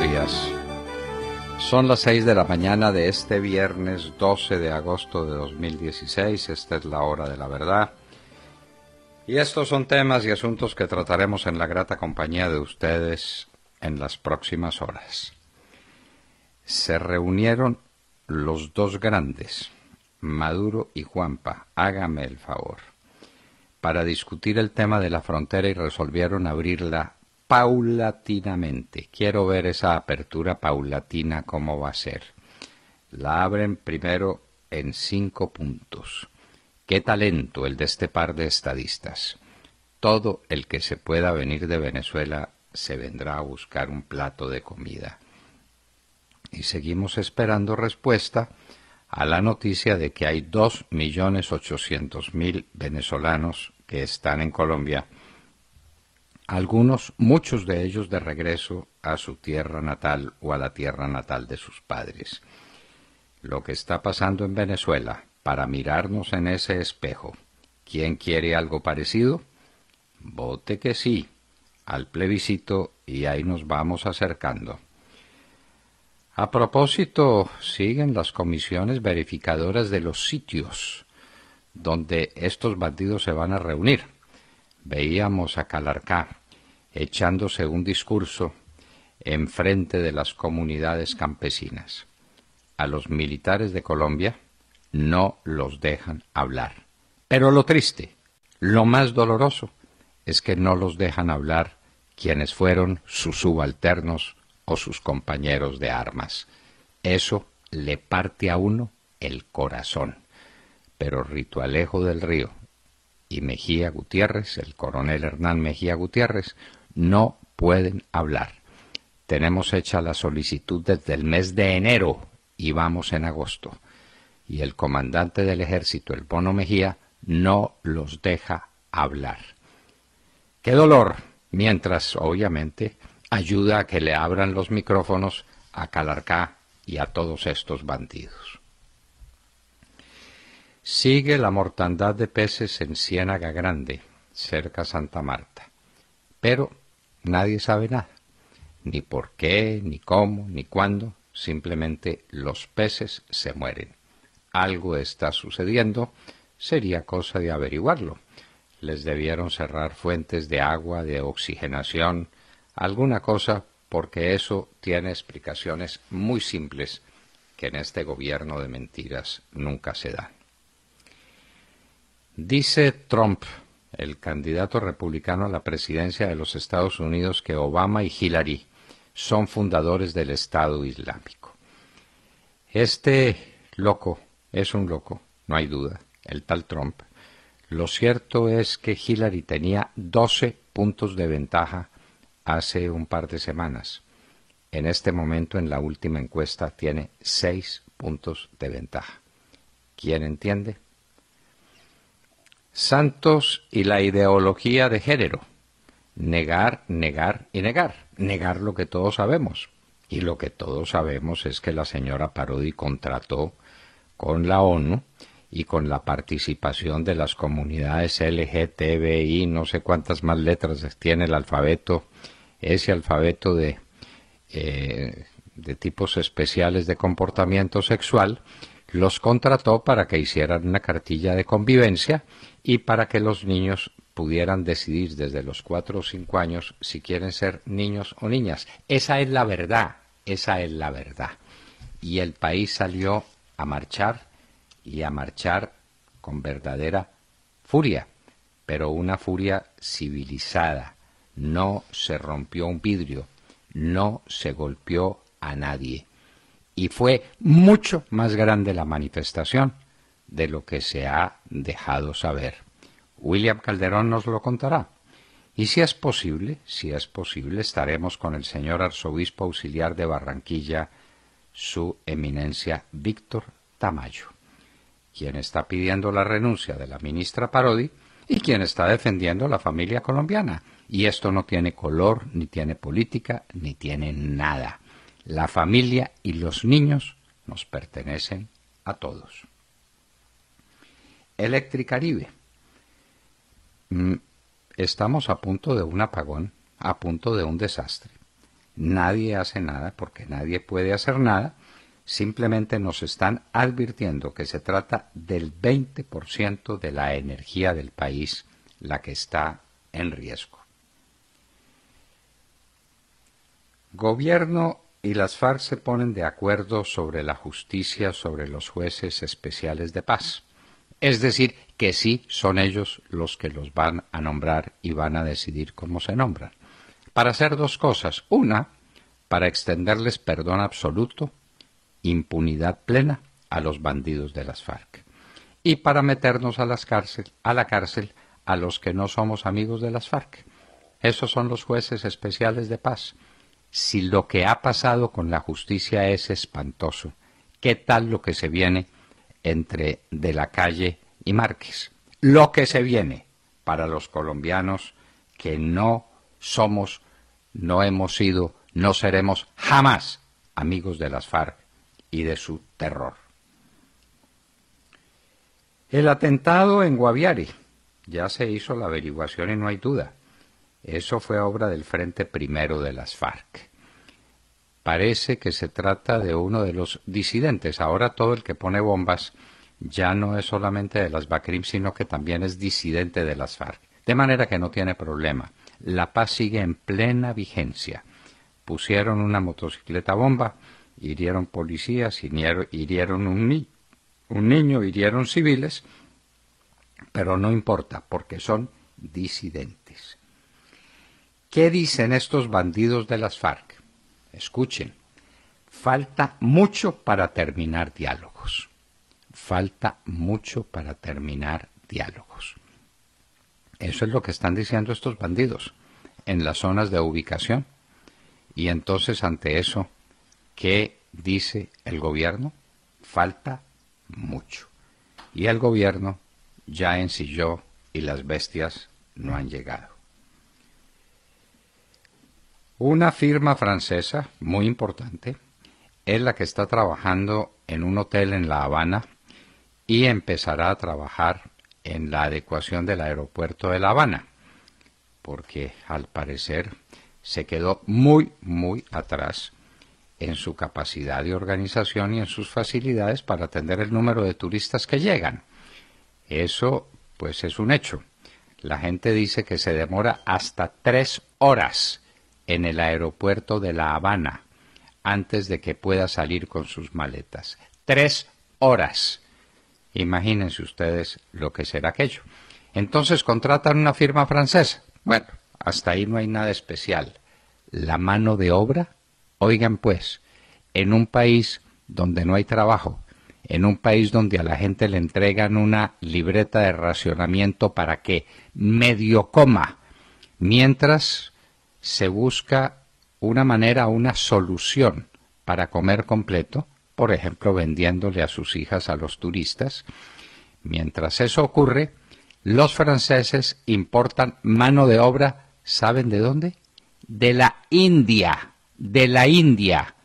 días. Son las 6 de la mañana de este viernes 12 de agosto de 2016. Esta es la hora de la verdad. Y estos son temas y asuntos que trataremos en la grata compañía de ustedes en las próximas horas. Se reunieron los dos grandes, Maduro y Juanpa, hágame el favor, para discutir el tema de la frontera y resolvieron abrirla paulatinamente. Quiero ver esa apertura paulatina cómo va a ser. La abren primero en cinco puntos. Qué talento el de este par de estadistas. Todo el que se pueda venir de Venezuela se vendrá a buscar un plato de comida. Y seguimos esperando respuesta a la noticia de que hay dos millones ochocientos mil venezolanos que están en Colombia algunos, muchos de ellos de regreso a su tierra natal o a la tierra natal de sus padres. Lo que está pasando en Venezuela, para mirarnos en ese espejo, ¿quién quiere algo parecido? Vote que sí, al plebiscito y ahí nos vamos acercando. A propósito, siguen las comisiones verificadoras de los sitios donde estos bandidos se van a reunir veíamos a Calarcá echándose un discurso en frente de las comunidades campesinas. A los militares de Colombia no los dejan hablar. Pero lo triste, lo más doloroso, es que no los dejan hablar quienes fueron sus subalternos o sus compañeros de armas. Eso le parte a uno el corazón. Pero Ritualejo del Río, y Mejía Gutiérrez, el coronel Hernán Mejía Gutiérrez, no pueden hablar. Tenemos hecha la solicitud desde el mes de enero y vamos en agosto. Y el comandante del ejército, el Bono Mejía, no los deja hablar. Qué dolor, mientras obviamente ayuda a que le abran los micrófonos a Calarcá y a todos estos bandidos. Sigue la mortandad de peces en Ciénaga Grande, cerca Santa Marta. Pero nadie sabe nada, ni por qué, ni cómo, ni cuándo, simplemente los peces se mueren. Algo está sucediendo, sería cosa de averiguarlo. Les debieron cerrar fuentes de agua, de oxigenación, alguna cosa, porque eso tiene explicaciones muy simples que en este gobierno de mentiras nunca se dan. Dice Trump, el candidato republicano a la presidencia de los Estados Unidos, que Obama y Hillary son fundadores del Estado Islámico. Este loco es un loco, no hay duda, el tal Trump. Lo cierto es que Hillary tenía 12 puntos de ventaja hace un par de semanas. En este momento, en la última encuesta, tiene 6 puntos de ventaja. ¿Quién entiende? Santos y la ideología de género. Negar, negar y negar. Negar lo que todos sabemos. Y lo que todos sabemos es que la señora Parodi contrató con la ONU y con la participación de las comunidades LGTBI, no sé cuántas más letras tiene el alfabeto, ese alfabeto de, eh, de tipos especiales de comportamiento sexual, los contrató para que hicieran una cartilla de convivencia y para que los niños pudieran decidir desde los cuatro o cinco años si quieren ser niños o niñas. Esa es la verdad, esa es la verdad. Y el país salió a marchar y a marchar con verdadera furia, pero una furia civilizada. No se rompió un vidrio, no se golpeó a nadie. Y fue mucho más grande la manifestación de lo que se ha dejado saber. William Calderón nos lo contará. Y si es posible, si es posible, estaremos con el señor arzobispo auxiliar de Barranquilla, su eminencia Víctor Tamayo, quien está pidiendo la renuncia de la ministra Parodi y quien está defendiendo la familia colombiana. Y esto no tiene color, ni tiene política, ni tiene nada. La familia y los niños nos pertenecen a todos. Electricaribe. Mm, estamos a punto de un apagón, a punto de un desastre. Nadie hace nada porque nadie puede hacer nada. Simplemente nos están advirtiendo que se trata del 20% de la energía del país la que está en riesgo. Gobierno y las FARC se ponen de acuerdo sobre la justicia sobre los jueces especiales de paz. Es decir, que sí son ellos los que los van a nombrar y van a decidir cómo se nombran. Para hacer dos cosas. Una, para extenderles perdón absoluto, impunidad plena a los bandidos de las FARC. Y para meternos a, las cárcel, a la cárcel a los que no somos amigos de las FARC. Esos son los jueces especiales de paz. Si lo que ha pasado con la justicia es espantoso, ¿qué tal lo que se viene entre de la calle y Márquez. Lo que se viene para los colombianos que no somos, no hemos sido, no seremos jamás amigos de las FARC y de su terror. El atentado en Guaviare. Ya se hizo la averiguación y no hay duda. Eso fue obra del Frente Primero de las FARC. Parece que se trata de uno de los disidentes. Ahora todo el que pone bombas ya no es solamente de las BACRIM, sino que también es disidente de las FARC. De manera que no tiene problema. La paz sigue en plena vigencia. Pusieron una motocicleta bomba, hirieron policías, hirieron un, un niño, hirieron civiles, pero no importa, porque son disidentes. ¿Qué dicen estos bandidos de las FARC? Escuchen, falta mucho para terminar diálogos. Falta mucho para terminar diálogos. Eso es lo que están diciendo estos bandidos en las zonas de ubicación. Y entonces ante eso, ¿qué dice el gobierno? Falta mucho. Y el gobierno ya ensilló y las bestias no han llegado. Una firma francesa muy importante es la que está trabajando en un hotel en La Habana y empezará a trabajar en la adecuación del aeropuerto de La Habana, porque al parecer se quedó muy, muy atrás en su capacidad de organización y en sus facilidades para atender el número de turistas que llegan. Eso, pues, es un hecho. La gente dice que se demora hasta tres horas en el aeropuerto de La Habana antes de que pueda salir con sus maletas. Tres horas. Imagínense ustedes lo que será aquello. Entonces contratan una firma francesa. Bueno, hasta ahí no hay nada especial. La mano de obra, oigan pues, en un país donde no hay trabajo, en un país donde a la gente le entregan una libreta de racionamiento para que medio coma, mientras se busca una manera, una solución para comer completo, por ejemplo, vendiéndole a sus hijas a los turistas. Mientras eso ocurre, los franceses importan mano de obra, ¿saben de dónde? De la India, de la India,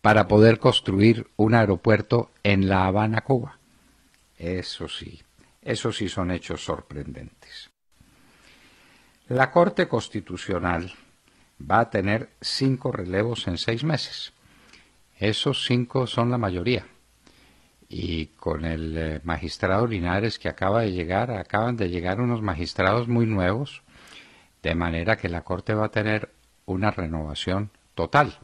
para poder construir un aeropuerto en La Habana, Cuba. Eso sí, eso sí son hechos sorprendentes. La Corte Constitucional va a tener cinco relevos en seis meses. Esos cinco son la mayoría. Y con el eh, magistrado Linares que acaba de llegar, acaban de llegar unos magistrados muy nuevos, de manera que la Corte va a tener una renovación total.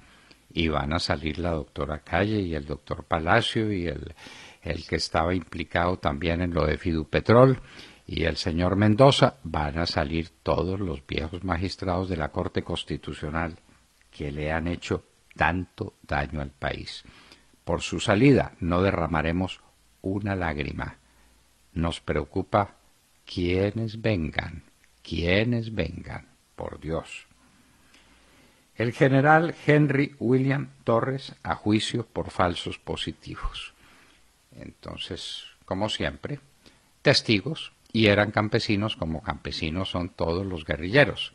Y van a salir la doctora Calle y el doctor Palacio y el, el que estaba implicado también en lo de Fidupetrol y el señor Mendoza, van a salir todos los viejos magistrados de la Corte Constitucional que le han hecho tanto daño al país. Por su salida no derramaremos una lágrima. Nos preocupa quienes vengan, quienes vengan, por Dios. El general Henry William Torres a juicio por falsos positivos. Entonces, como siempre, testigos y eran campesinos como campesinos son todos los guerrilleros.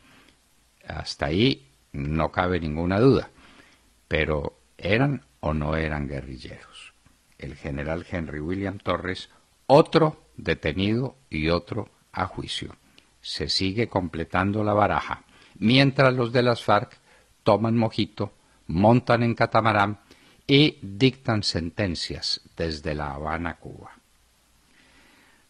Hasta ahí no cabe ninguna duda. Pero ¿eran o no eran guerrilleros? El general Henry William Torres, otro detenido y otro a juicio. Se sigue completando la baraja, mientras los de las FARC toman mojito, montan en catamarán y dictan sentencias desde La Habana, Cuba.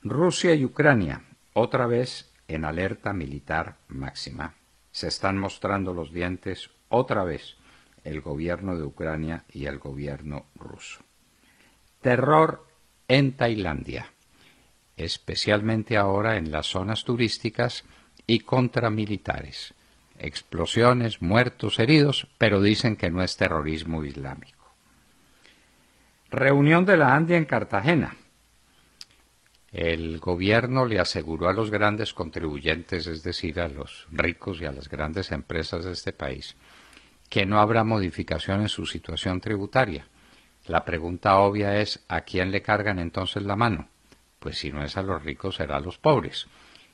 Rusia y Ucrania, otra vez en alerta militar máxima. Se están mostrando los dientes otra vez el gobierno de Ucrania y el gobierno ruso. Terror en Tailandia, especialmente ahora en las zonas turísticas y contramilitares. Explosiones, muertos, heridos, pero dicen que no es terrorismo islámico. Reunión de la Andia en Cartagena. El gobierno le aseguró a los grandes contribuyentes, es decir, a los ricos y a las grandes empresas de este país, que no habrá modificación en su situación tributaria. La pregunta obvia es ¿a quién le cargan entonces la mano? Pues si no es a los ricos será a los pobres.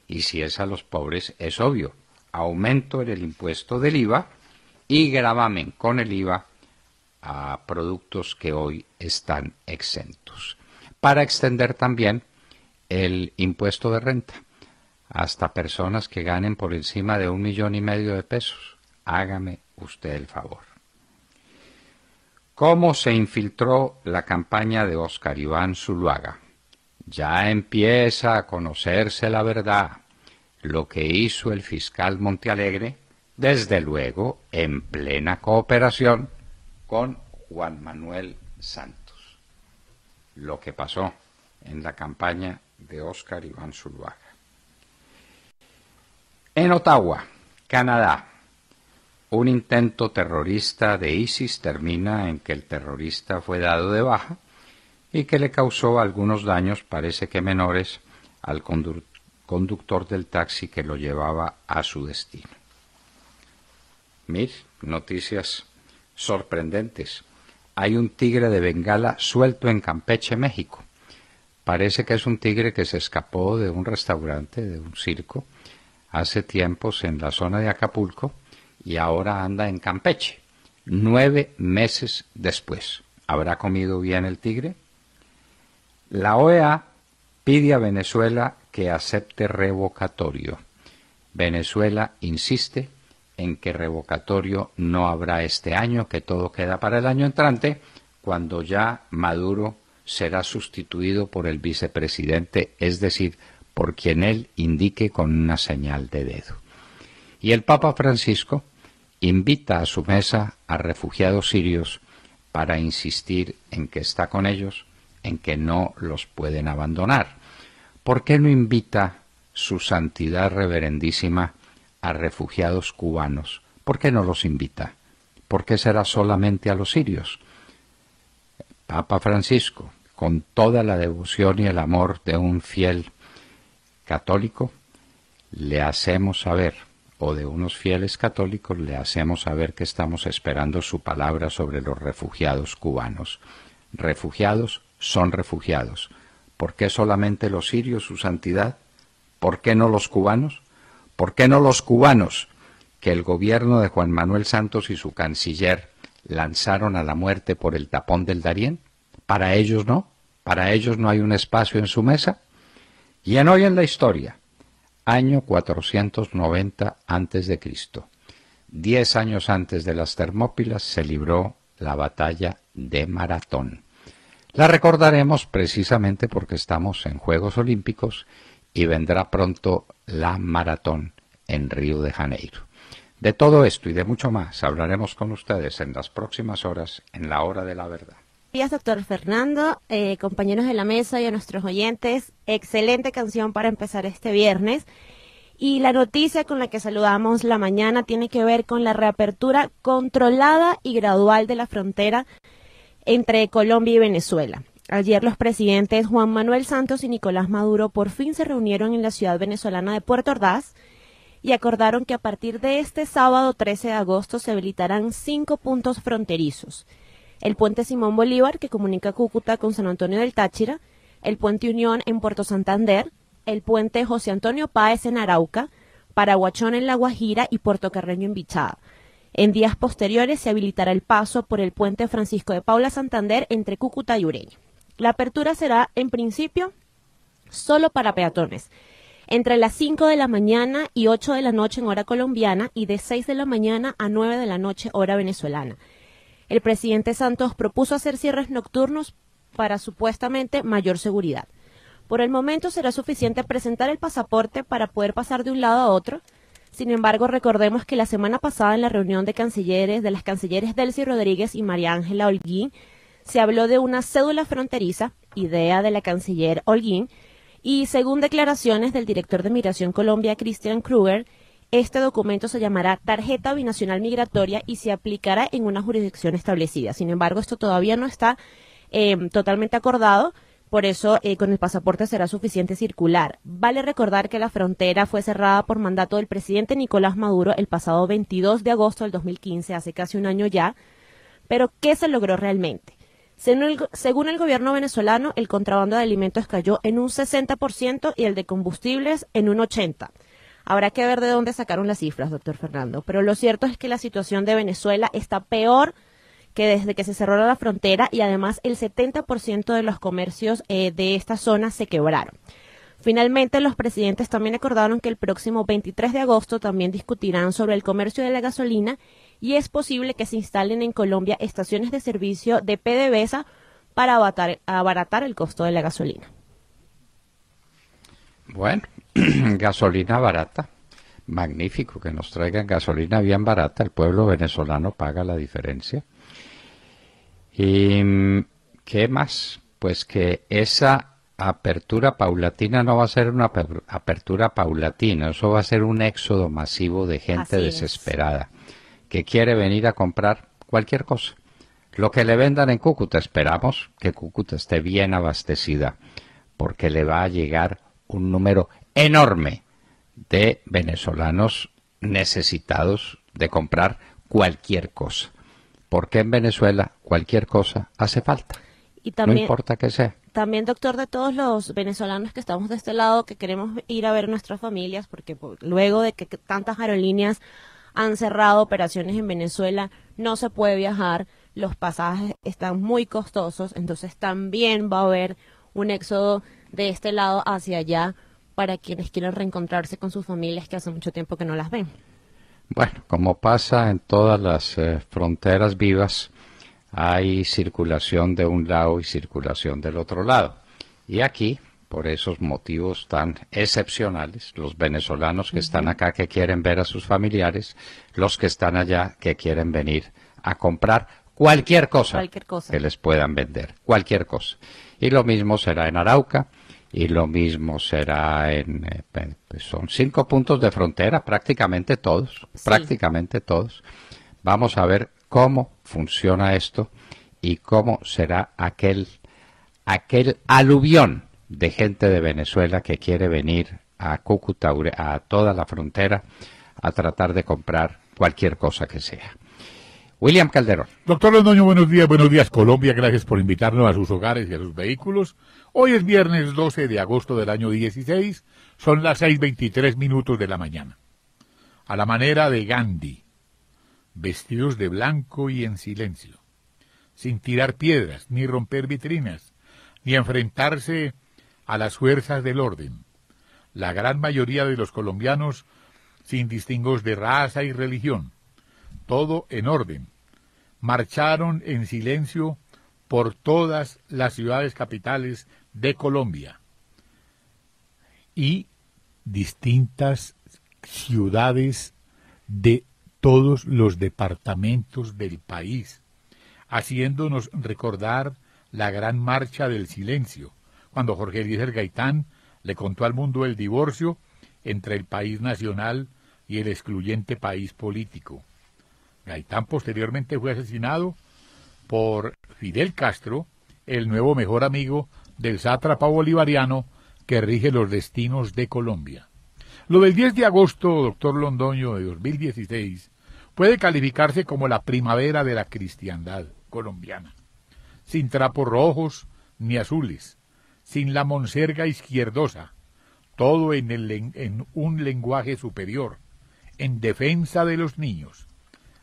Y si es a los pobres es obvio, aumento en el impuesto del IVA y gravamen con el IVA a productos que hoy están exentos. Para extender también el impuesto de renta hasta personas que ganen por encima de un millón y medio de pesos. Hágame usted el favor. ¿Cómo se infiltró la campaña de Oscar Iván Zuluaga? Ya empieza a conocerse la verdad. Lo que hizo el fiscal Montealegre, desde luego, en plena cooperación con Juan Manuel Santos. Lo que pasó en la campaña de Oscar Iván Zuluaga. En Ottawa, Canadá, un intento terrorista de ISIS termina en que el terrorista fue dado de baja y que le causó algunos daños, parece que menores, al conductor del taxi que lo llevaba a su destino. Mir, noticias sorprendentes. Hay un tigre de Bengala suelto en Campeche, México. Parece que es un tigre que se escapó de un restaurante, de un circo, hace tiempos en la zona de Acapulco y ahora anda en Campeche, nueve meses después. ¿Habrá comido bien el tigre? La OEA pide a Venezuela que acepte revocatorio. Venezuela insiste en que revocatorio no habrá este año, que todo queda para el año entrante, cuando ya Maduro será sustituido por el vicepresidente, es decir, por quien él indique con una señal de dedo. Y el Papa Francisco invita a su mesa a refugiados sirios para insistir en que está con ellos, en que no los pueden abandonar. ¿Por qué no invita su santidad reverendísima a refugiados cubanos? ¿Por qué no los invita? ¿Por qué será solamente a los sirios? Papa Francisco, con toda la devoción y el amor de un fiel católico, le hacemos saber, o de unos fieles católicos, le hacemos saber que estamos esperando su palabra sobre los refugiados cubanos. Refugiados son refugiados. ¿Por qué solamente los sirios, su santidad? ¿Por qué no los cubanos? ¿Por qué no los cubanos que el gobierno de Juan Manuel Santos y su canciller lanzaron a la muerte por el tapón del Darién? Para ellos no, para ellos no hay un espacio en su mesa. Y en hoy en la historia, año 490 antes de Cristo, diez años antes de las Termópilas se libró la batalla de Maratón. La recordaremos precisamente porque estamos en Juegos Olímpicos y vendrá pronto la maratón en Río de Janeiro. De todo esto y de mucho más hablaremos con ustedes en las próximas horas en la hora de la verdad días, doctor Fernando, eh, compañeros de la mesa y a nuestros oyentes. Excelente canción para empezar este viernes. Y la noticia con la que saludamos la mañana tiene que ver con la reapertura controlada y gradual de la frontera entre Colombia y Venezuela. Ayer los presidentes Juan Manuel Santos y Nicolás Maduro por fin se reunieron en la ciudad venezolana de Puerto Ordaz y acordaron que a partir de este sábado 13 de agosto se habilitarán cinco puntos fronterizos el puente Simón Bolívar, que comunica Cúcuta con San Antonio del Táchira, el puente Unión en Puerto Santander, el puente José Antonio Páez en Arauca, Paraguachón en La Guajira y Puerto Carreño en Bichada. En días posteriores se habilitará el paso por el puente Francisco de Paula Santander entre Cúcuta y Ureña. La apertura será, en principio, solo para peatones. entre las 5 de la mañana y 8 de la noche en hora colombiana y de 6 de la mañana a 9 de la noche hora venezolana. El presidente Santos propuso hacer cierres nocturnos para supuestamente mayor seguridad. Por el momento será suficiente presentar el pasaporte para poder pasar de un lado a otro. Sin embargo, recordemos que la semana pasada en la reunión de cancilleres de las cancilleres Delcy Rodríguez y María Ángela Holguín se habló de una cédula fronteriza, idea de la canciller Holguín, y según declaraciones del director de Migración Colombia, Christian Kruger, este documento se llamará Tarjeta Binacional Migratoria y se aplicará en una jurisdicción establecida. Sin embargo, esto todavía no está eh, totalmente acordado. Por eso, eh, con el pasaporte será suficiente circular. Vale recordar que la frontera fue cerrada por mandato del presidente Nicolás Maduro el pasado 22 de agosto del 2015, hace casi un año ya. Pero, ¿qué se logró realmente? Según el, gobierno venezolano, el contrabando de alimentos cayó en un 60% y el de combustibles en un 80%. Habrá que ver de dónde sacaron las cifras, doctor Fernando. Pero lo cierto es que la situación de Venezuela está peor que desde que se cerró la frontera y además el 70% de los comercios eh, de esta zona se quebraron. Finalmente, los presidentes también acordaron que el próximo 23 de agosto también discutirán sobre el comercio de la gasolina y es posible que se instalen en Colombia estaciones de servicio de PDVSA para abaratar, el costo de la gasolina. Bueno, gasolina barata. Magnífico que nos traigan gasolina bien barata. El pueblo venezolano paga la diferencia. ¿Y mm, qué más? Pues que esa apertura paulatina no va a ser una apertura paulatina, eso va a ser un éxodo masivo de gente desesperada que quiere venir a comprar cualquier cosa. Lo que le vendan en Cúcuta, esperamos que Cúcuta esté bien abastecida, porque le va a llegar un número enorme de venezolanos necesitados de comprar cualquier cosa porque en Venezuela cualquier cosa hace falta. Y también, no importa que sea. También, doctor, de todos los venezolanos que estamos de este lado, que queremos ir a ver nuestras familias, porque luego de que tantas aerolíneas han cerrado operaciones en Venezuela, no se puede viajar, los pasajes están muy costosos, entonces también va a haber un éxodo de este lado hacia allá para quienes quieran reencontrarse con sus familias que hace mucho tiempo que no las ven. Bueno, como pasa en todas las eh, fronteras vivas, hay circulación de un lado y circulación del otro lado. Y aquí, por esos motivos tan excepcionales, los venezolanos que están acá que quieren ver a sus familiares, los que están allá que quieren venir a comprar cualquier cosa, cualquier cosa. que les puedan vender, cualquier cosa. Y lo mismo será en Arauca, y lo mismo será en eh, pues son cinco puntos de frontera prácticamente todos prácticamente todos vamos a ver cómo funciona esto y cómo será aquel aquel aluvión de gente de Venezuela que quiere venir a Cúcuta a toda la frontera a tratar de comprar cualquier cosa que sea William Calderón. Doctor Londoño, buenos días, buenos días Colombia, gracias por invitarnos a sus hogares y a sus vehículos. Hoy es viernes 12 de agosto del año 16, son las 6.23 minutos de la mañana. A la manera de Gandhi, vestidos de blanco y en silencio, sin tirar piedras, ni romper vitrinas, ni enfrentarse a las fuerzas del orden. La gran mayoría de los colombianos sin distingos de raza y religión todo en orden. Marcharon en silencio por todas las ciudades capitales de Colombia y distintas ciudades de todos los departamentos del país, haciéndonos recordar la gran marcha del silencio, cuando Jorge Eliezer Gaitán le contó al mundo el divorcio entre el país nacional y el excluyente país político. Gaitán posteriormente fue asesinado por Fidel Castro, el nuevo mejor amigo del sátrapa bolivariano que rige los destinos de Colombia. Lo del 10 de agosto, doctor Londoño, de 2016, puede calificarse como la primavera de la cristiandad colombiana, sin trapos rojos ni azules, sin la monserga izquierdosa, todo en, en un lenguaje superior, en defensa de los niños,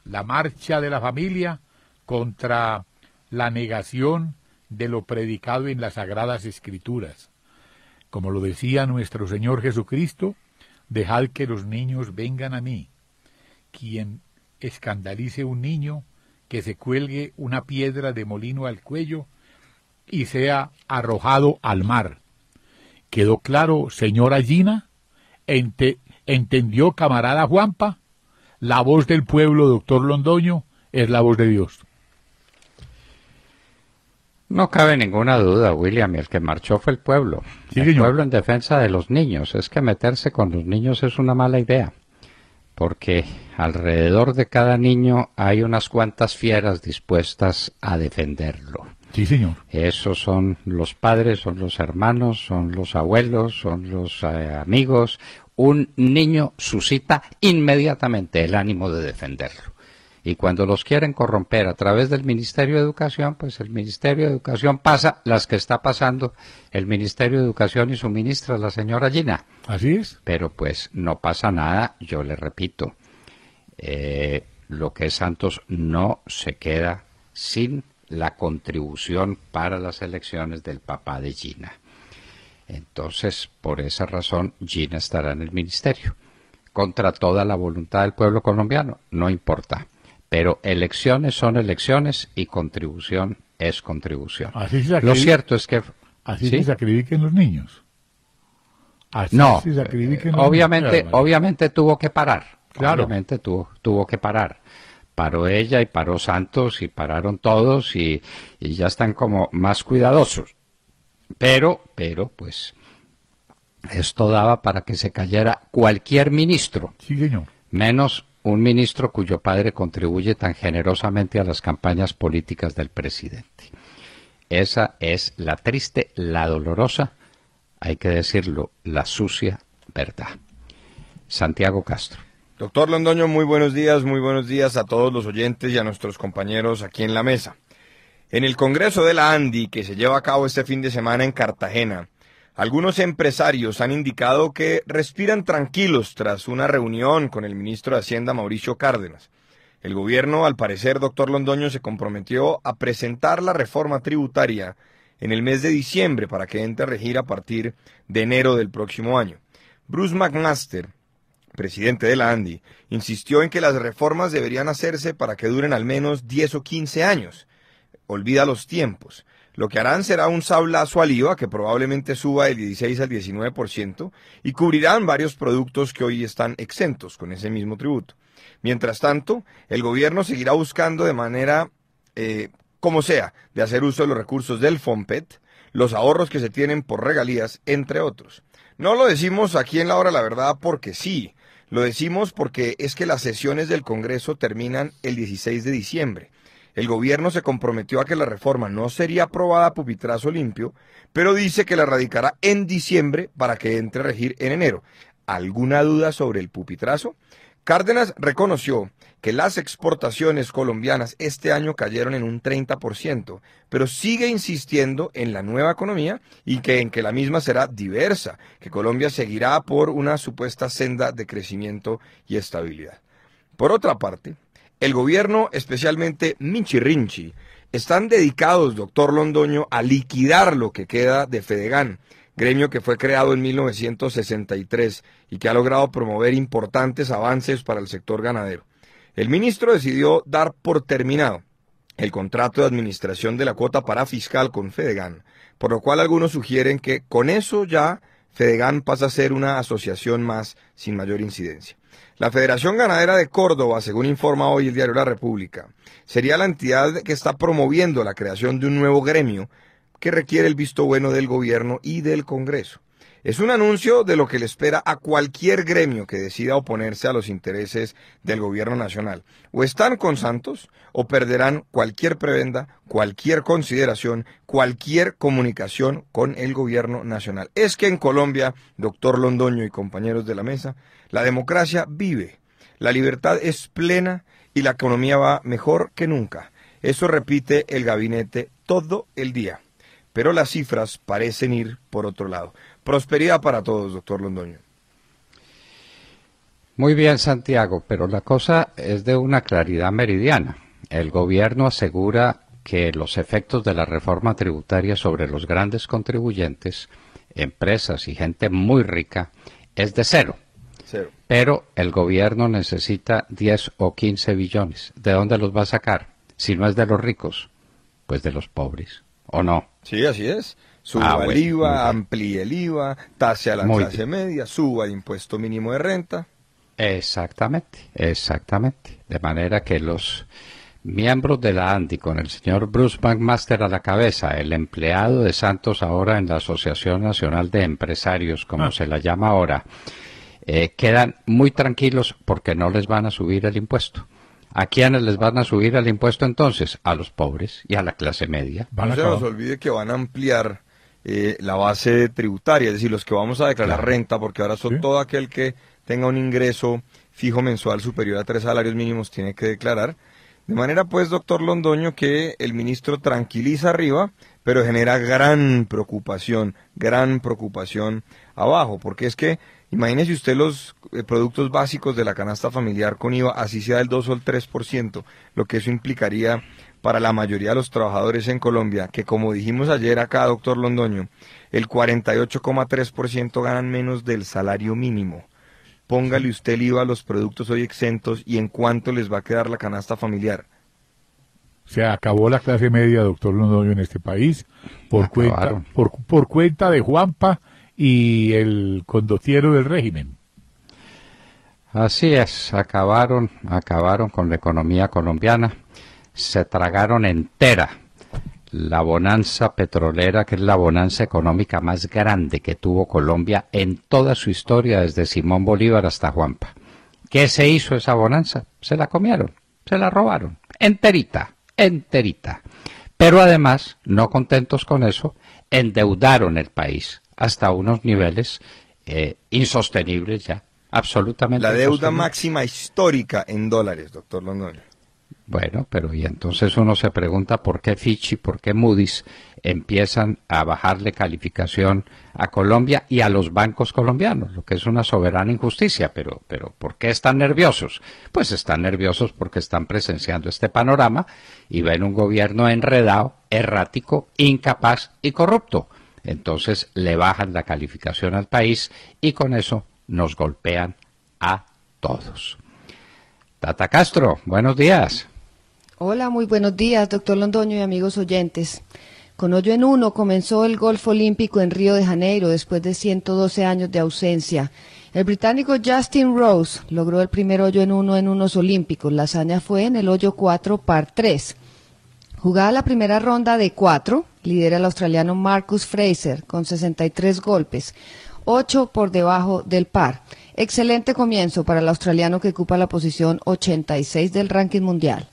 la marcha de la familia contra la negación de lo predicado en las sagradas escrituras, Como lo decía nuestro Señor Jesucristo, dejad que los niños vengan a mí. Quien escandalice un niño, que se cuelgue una piedra de molino al cuello y sea arrojado al mar. ¿Quedó claro, señora Gina? ¿Entendió, camarada Juanpa? La voz del pueblo, doctor Londoño, es la voz de Dios. No cabe ninguna duda, William, el que marchó fue el pueblo. el pueblo en defensa de los niños. Es que meterse con los niños es una mala idea, porque alrededor de cada niño hay unas cuantas fieras dispuestas a defenderlo. Sí, señor. Esos son los padres, son los hermanos, son los abuelos, son los eh, amigos. Un niño suscita inmediatamente el ánimo de defenderlo. Y cuando los quieren corromper a través del Ministerio de Educación, pues el Ministerio de Educación pasa las que está pasando el Ministerio de Educación y su ministra, la señora Gina. Así es. Pero pues no pasa nada, yo le repito. Eh, lo que es Santos no se queda sin la contribución para las elecciones del papá de Gina. Entonces, por esa razón, Gina estará en el ministerio, contra toda la voluntad del pueblo colombiano, no importa. Pero elecciones son elecciones y contribución es contribución. Así se Lo cierto es que... Así se sacrifiquen los niños. no, obviamente, obviamente tuvo que parar. Claro. Obviamente tuvo, tuvo que parar. Paró ella y paró Santos y pararon todos y, y ya están como más cuidadosos. Pero, pero, pues, esto daba para que se cayera cualquier ministro. Sí, señor. Menos un ministro cuyo padre contribuye tan generosamente a las campañas políticas del presidente. Esa es la triste, la dolorosa, hay que decirlo, la sucia verdad. Santiago Castro. Doctor Londoño, muy buenos días, muy buenos días a todos los oyentes y a nuestros compañeros aquí en la mesa. En el Congreso de la ANDI, que se lleva a cabo este fin de semana en Cartagena, algunos empresarios han indicado que respiran tranquilos tras una reunión con el ministro de Hacienda Mauricio Cárdenas. El gobierno, al parecer, doctor Londoño, se comprometió a presentar la reforma tributaria en el mes de diciembre para que entre a regir a partir de enero del próximo año. Bruce McMaster, presidente de la ANDI, insistió en que las reformas deberían hacerse para que duren al menos 10 o 15 años. Olvida los tiempos. Lo que harán será un sablazo al IVA que probablemente suba del 16 al 19% y cubrirán varios productos que hoy están exentos con ese mismo tributo. Mientras tanto, el gobierno seguirá buscando de manera, eh, como sea, de hacer uso de los recursos del FOMPET, los ahorros que se tienen por regalías, entre otros. No lo decimos aquí en la hora la verdad porque sí, lo decimos porque es que las sesiones del Congreso terminan el 16 de diciembre el gobierno se comprometió a que la reforma no sería aprobada a pupitrazo limpio, pero dice que la radicará en diciembre para que entre a regir en enero. ¿Alguna duda sobre el pupitrazo? Cárdenas reconoció que las exportaciones colombianas este año cayeron en un 30%, pero sigue insistiendo en la nueva economía y que en que la misma será diversa, que Colombia seguirá por una supuesta senda de crecimiento y estabilidad. Por otra parte, el gobierno, especialmente Rinchi, están dedicados, doctor Londoño, a liquidar lo que queda de Fedegan, gremio que fue creado en 1963 y que ha logrado promover importantes avances para el sector ganadero. El ministro decidió dar por terminado el contrato de administración de la cuota para fiscal con Fedegan, por lo cual algunos sugieren que con eso ya Fedegan pasa a ser una asociación más sin mayor incidencia. La Federación Ganadera de Córdoba, según informa hoy el diario La República, sería la entidad que está promoviendo la creación de un nuevo gremio que requiere el visto bueno del gobierno y del Congreso. Es un anuncio de lo que le espera a cualquier gremio que decida oponerse a los intereses del gobierno nacional. O están con Santos o perderán cualquier prebenda, cualquier consideración, cualquier comunicación con el gobierno nacional. Es que en Colombia, doctor Londoño y compañeros de la mesa, la democracia vive, la libertad es plena y la economía va mejor que nunca. Eso repite el gabinete todo el día. Pero las cifras parecen ir por otro lado. Prosperidad para todos, doctor Londoño. Muy bien, Santiago, pero la cosa es de una claridad meridiana. El gobierno asegura que los efectos de la reforma tributaria sobre los grandes contribuyentes empresas y gente muy rica es de cero. Cero. Pero el gobierno necesita 10 o 15 billones. ¿De dónde los va a sacar? Si no es de los ricos, pues de los pobres. ¿O no? Sí, así es. Suba Ah, el bueno, IVA, amplíe el IVA, tase a la Muy clase media, suba el impuesto mínimo de renta. Exactamente, exactamente. De manera que los miembros de la ANDI, con el señor Bruce McMaster a la cabeza, el empleado de Santos ahora en la Asociación Nacional de Empresarios, como Ah. se la llama ahora, eh, quedan muy tranquilos porque no les van a subir el impuesto. ¿A quiénes les van a subir el impuesto entonces? A los pobres y a la clase media. Van no a se nos olvide que van a ampliar eh, la base tributaria, es decir, los que vamos a declarar Claro. renta, porque ahora son Sí. todo aquel que tenga un ingreso fijo mensual superior a tres salarios mínimos tiene que declarar. De manera, pues, doctor Londoño, que el ministro tranquiliza arriba, pero genera gran preocupación, gran preocupación abajo, porque es que imagínese usted los eh, productos básicos de la canasta familiar con IVA, así sea el 2 o el 3%, lo que eso implicaría para la mayoría de los trabajadores en Colombia, que como dijimos ayer acá, doctor Londoño, el 48,3% ganan menos del salario mínimo. Póngale usted el IVA a los productos hoy exentos y en cuánto les va a quedar la canasta familiar. Se acabó la clase media, doctor Londoño, en este país por cuenta, Acabaron. por, por cuenta de Juanpa y el condociero del régimen. Así es, acabaron, acabaron con la economía colombiana, se tragaron entera la bonanza petrolera, que es la bonanza económica más grande que tuvo Colombia en toda su historia, desde Simón Bolívar hasta Juanpa. ¿Qué se hizo esa bonanza? Se la comieron, se la robaron, enterita, enterita. Pero además, no contentos con eso, endeudaron el país hasta unos niveles eh, insostenibles ya, absolutamente. La deuda máxima histórica en dólares, doctor Londoño. Bueno, pero y entonces uno se pregunta por qué Fitch y por qué Moody's empiezan a bajarle calificación a Colombia y a los bancos colombianos, lo que es una soberana injusticia, pero, pero ¿por qué están nerviosos? Pues están nerviosos porque están presenciando este panorama y ven un gobierno enredado, errático, incapaz y corrupto. Entonces le bajan la calificación al país y con eso nos golpean a todos. Tata Castro, buenos días. Hola, muy buenos días, doctor Londoño y amigos oyentes. Con hoyo en uno comenzó el golf olímpico en Río de Janeiro después de 112 años de ausencia. El británico Justin Rose logró el primer hoyo en uno en unos olímpicos. La hazaña fue en el hoyo 4 par 3. Jugada la primera ronda de cuatro, lidera el australiano Marcus Fraser con 63 golpes, 8 por debajo del par. Excelente comienzo para el australiano que ocupa la posición 86 del ranking mundial.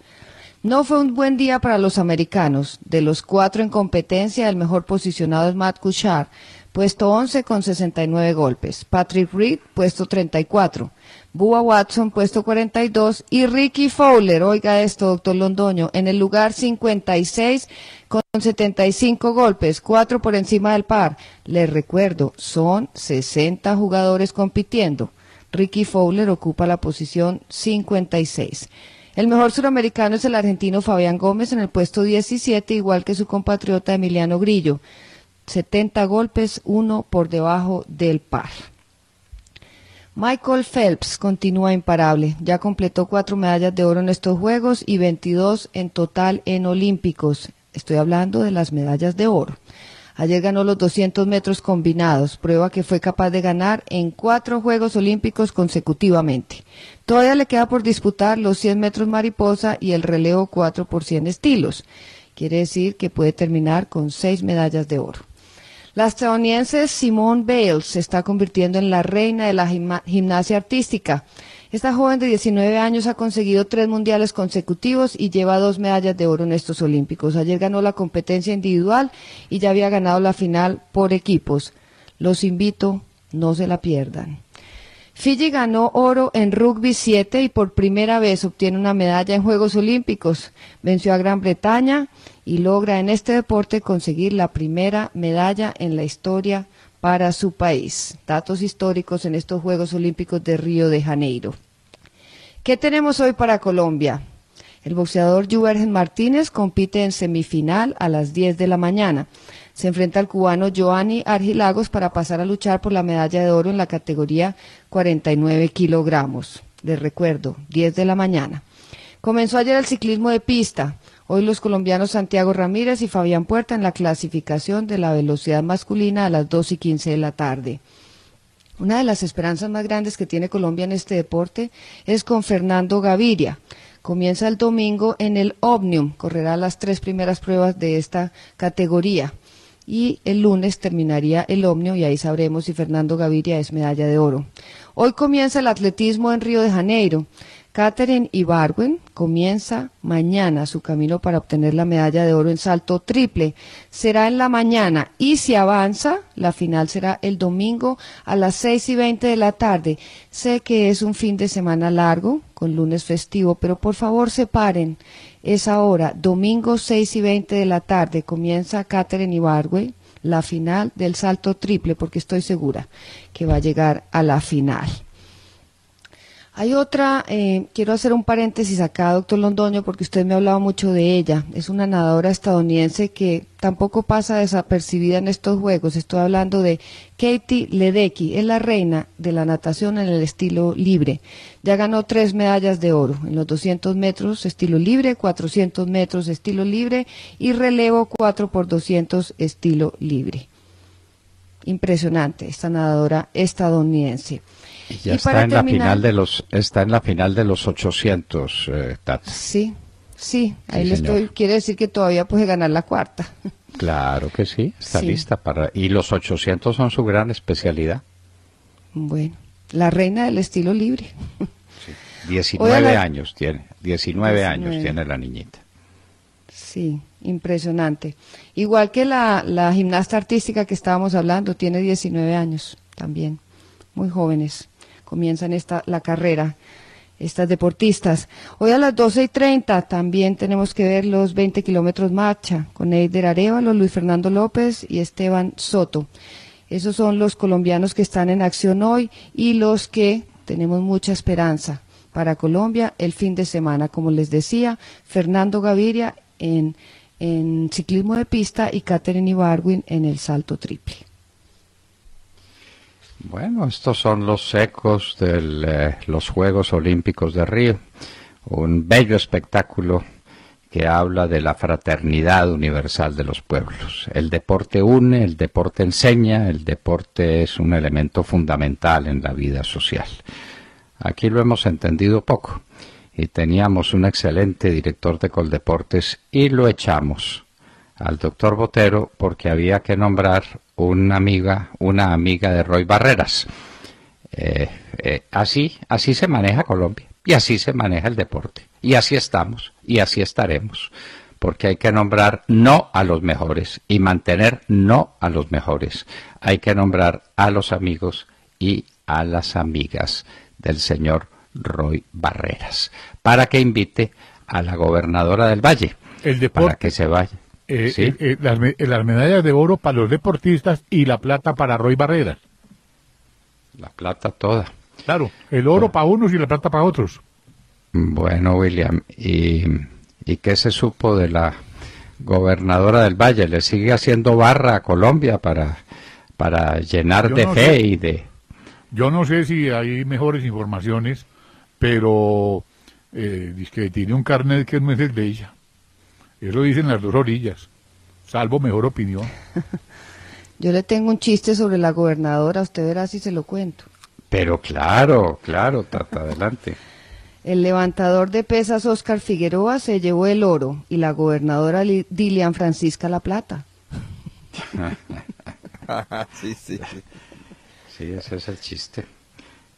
No fue un buen día para los americanos. De los cuatro en competencia, el mejor posicionado es Matt Kuchar, puesto 11 con 69 golpes. Patrick Reed, puesto 34. Bubba Watson, puesto 42. Y Ricky Fowler, oiga esto, doctor Londoño, en el lugar 56 con 75 golpes, cuatro por encima del par. Les recuerdo, son 60 jugadores compitiendo. Ricky Fowler ocupa la posición 56. El mejor suramericano es el argentino Fabián Gómez en el puesto 17, igual que su compatriota Emiliano Grillo. 70 golpes, uno por debajo del par. Michael Phelps continúa imparable. Ya completó cuatro medallas de oro en estos Juegos y 22 en total en Olímpicos. Estoy hablando de las medallas de oro. Ayer ganó los 200 metros combinados, prueba que fue capaz de ganar en cuatro Juegos Olímpicos consecutivamente. Todavía le queda por disputar los 100 metros mariposa y el relevo 4 por 100 estilos. Quiere decir que puede terminar con seis medallas de oro. La estadounidense Simone Bales se está convirtiendo en la reina de la gimna- gimnasia artística. Esta joven de 19 años ha conseguido tres mundiales consecutivos y lleva dos medallas de oro en estos Olímpicos. Ayer ganó la competencia individual y ya había ganado la final por equipos. Los invito, no se la pierdan. Fiji ganó oro en rugby 7 y por primera vez obtiene una medalla en Juegos Olímpicos. Venció a Gran Bretaña y logra en este deporte conseguir la primera medalla en la historia para su país. Datos históricos en estos Juegos Olímpicos de Río de Janeiro. ¿Qué tenemos hoy para Colombia? El boxeador Juvergen Martínez compite en semifinal a las 10 de la mañana. se enfrenta al cubano Joanny Argilagos para pasar a luchar por la medalla de oro en la categoría 49 kilogramos. Les recuerdo, 10 de la mañana. Comenzó ayer el ciclismo de pista. Hoy los colombianos Santiago Ramírez y Fabián Puerta en la clasificación de la velocidad masculina a las 2 y 15 de la tarde. Una de las esperanzas más grandes que tiene Colombia en este deporte es con Fernando Gaviria. Comienza el domingo en el Omnium, correrá las tres primeras pruebas de esta categoría. Y el lunes terminaría el Omnium y ahí sabremos si Fernando Gaviria es medalla de oro. Hoy comienza el atletismo en Río de Janeiro. Catherine Ibarwen comienza mañana su camino para obtener la medalla de oro en salto triple. Será en la mañana y si avanza, la final será el domingo a las seis y veinte de la tarde. Sé que es un fin de semana largo, con lunes festivo, pero por favor separen esa hora. Domingo seis y veinte de la tarde comienza Catherine Ibarwen la final del salto triple, porque estoy segura que va a llegar a la final. Hay otra, eh, quiero hacer un paréntesis acá, doctor Londoño, porque usted me ha hablado mucho de ella. Es una nadadora estadounidense que tampoco pasa desapercibida en estos juegos. Estoy hablando de Katie Ledecky, es la reina de la natación en el estilo libre. Ya ganó tres medallas de oro en los 200 metros estilo libre, 400 metros estilo libre y relevo 4 por 200 estilo libre. Impresionante esta nadadora estadounidense. Y ya está en la final de los está en la final de los 800 eh, Sí, sí, ahí le estoy quiere decir que todavía puede ganar la cuarta. Claro que sí, está lista para y los 800 son su gran especialidad. Bueno, la reina del estilo libre. Sí. 19 años tiene, 19, años tiene la niñita. Sí, impresionante. Igual que la, la gimnasta artística que estábamos hablando, tiene 19 años también, muy jóvenes comienzan esta, la carrera, estas deportistas. Hoy a las 12 y 30 también tenemos que ver los 20 kilómetros marcha con Eider Arevalo, Luis Fernando López y Esteban Soto. Esos son los colombianos que están en acción hoy y los que tenemos mucha esperanza para Colombia el fin de semana. Como les decía, Fernando Gaviria en, en ciclismo de pista y Catherine Ibarwin en el salto triple. Bueno, estos son los ecos de eh, los Juegos Olímpicos de Río, un bello espectáculo que habla de la fraternidad universal de los pueblos. El deporte une, el deporte enseña, el deporte es un elemento fundamental en la vida social. Aquí lo hemos entendido poco y teníamos un excelente director de Coldeportes y lo echamos al doctor Botero porque había que nombrar una amiga, una amiga de Roy Barreras. Eh, eh, así, así se maneja Colombia y así se maneja el deporte y así estamos y así estaremos porque hay que nombrar no a los mejores y mantener no a los mejores. Hay que nombrar a los amigos y a las amigas del señor Roy Barreras para que invite a la gobernadora del Valle el para que se vaya. Eh, eh, eh, las, medallas de oro para los deportistas y la plata para Roy Barreras. La plata toda. Claro, el oro para unos y la plata para otros. Bueno, William, ¿y, ¿y qué se supo de la gobernadora del Valle? ¿Le sigue haciendo barra a Colombia para, para llenar de fe y de... Yo no sé si hay mejores informaciones, pero eh, dice que tiene un carnet que no es el de ella. Eso dicen las dos orillas, salvo mejor opinión. Yo le tengo un chiste sobre la gobernadora, usted verá si se lo cuento. Pero claro, claro, Tata, adelante. El levantador de pesas Oscar Figueroa se llevó el oro y la gobernadora Dilian Francisca la plata. sí, sí, sí. Sí, ese es el chiste.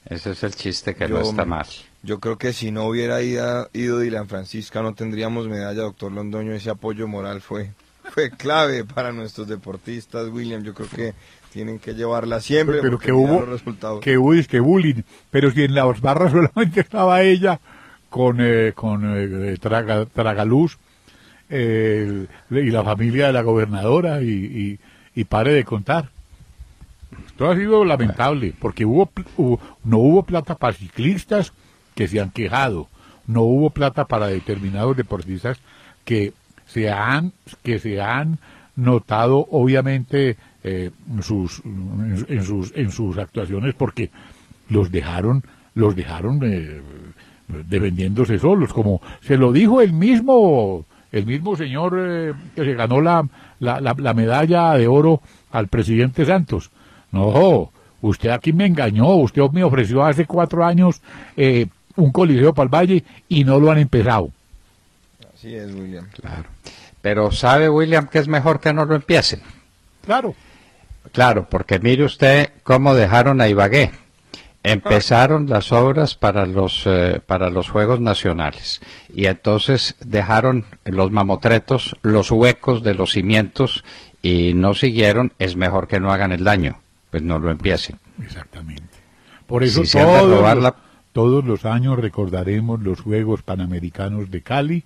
Ese es el chiste que no está mal. Yo creo que si no hubiera ido, ido Dylan Francisca no tendríamos medalla, doctor Londoño. Ese apoyo moral fue, fue clave para nuestros deportistas, William. Yo creo que tienen que llevarla siempre. Pero que hubo, que hubo que bullying. Pero si en las barras solamente estaba ella con, eh, con eh, Tragaluz eh, y la familia de la gobernadora y, y pare de contar. Esto ha sido lamentable, porque hubo, no hubo plata para ciclistas que se han quejado, no hubo plata para determinados deportistas que se han, que se han notado obviamente eh, sus, en, sus, en sus actuaciones porque los dejaron, los dejaron eh, defendiéndose solos, como se lo dijo el mismo, el mismo señor eh, que se ganó la, la, la, medalla de oro al presidente Santos. No, usted aquí me engañó, usted me ofreció hace cuatro años eh, un coliseo para el Valle y no lo han empezado. Así es, William. Claro. Pero sabe, William, que es mejor que no lo empiecen. Claro. Claro, porque mire usted cómo dejaron a Ibagué. Empezaron las obras para los, eh, para los Juegos Nacionales y entonces dejaron los mamotretos, los huecos de los cimientos y no siguieron. Es mejor que no hagan el daño, pues no lo empiecen. Exactamente. Por eso todos, los, todos los años recordaremos los Juegos Panamericanos de Cali,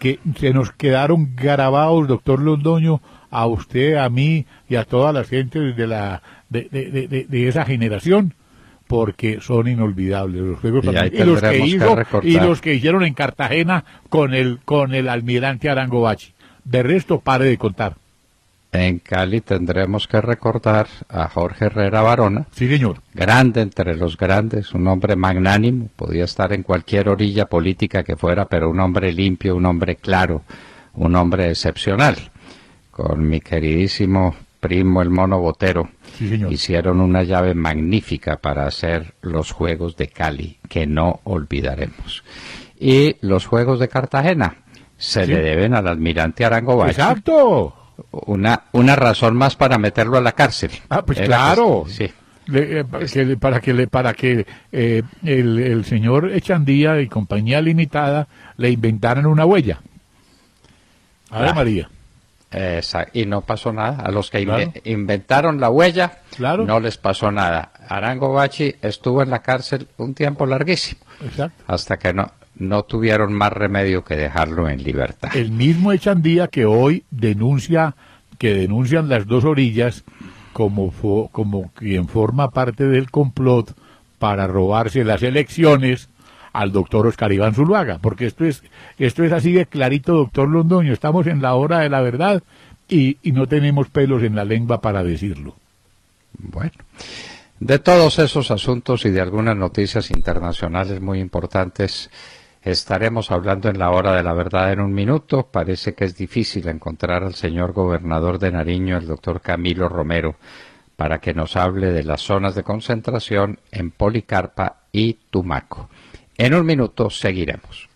que se nos quedaron grabados, doctor Londoño, a usted, a mí y a toda la gente de, la, de, de, de esa generación porque son inolvidables los juegos y, los que hizo y los que hicieron en Cartagena con el con el almirante Arango Bachi. De resto pare de contar. En Cali tendremos que recordar a Jorge Herrera Barona. Sí, señor. Grande entre los grandes, un hombre magnánimo, podía estar en cualquier orilla política que fuera, pero un hombre limpio, un hombre claro, un hombre excepcional. Con mi queridísimo primo el mono Botero hicieron una llave magnífica para hacer los Juegos de Cali, que no olvidaremos. Y los Juegos de Cartagena se le deben al almirante Arango. ¡Exacto! Una, una razón más para meterlo a la cárcel. Ah, pues claro. sí. Eh, para que le, para que eh, el, el, señor Echandía y compañía limitada le inventaran una huella. A ver, María y no pasó nada. A los que inventaron la huella, no les pasó nada. Arango Bachi estuvo en la cárcel un tiempo larguísimo, hasta que no, no tuvieron más remedio que dejarlo en libertad. El mismo Echandía que hoy denuncia, que denuncian las dos orillas como, como quien forma parte del complot para robarse las elecciones al doctor Oscar Iván Zuluaga, porque esto es, esto es así de clarito, doctor Londoño, estamos en la hora de la verdad y, y no tenemos pelos en la lengua para decirlo. Bueno, de todos esos asuntos y de algunas noticias internacionales muy importantes, estaremos hablando en la hora de la verdad en un minuto. Parece que es difícil encontrar al señor gobernador de Nariño, el doctor Camilo Romero, para que nos hable de las zonas de concentración en Policarpa y Tumaco. En un minuto seguiremos.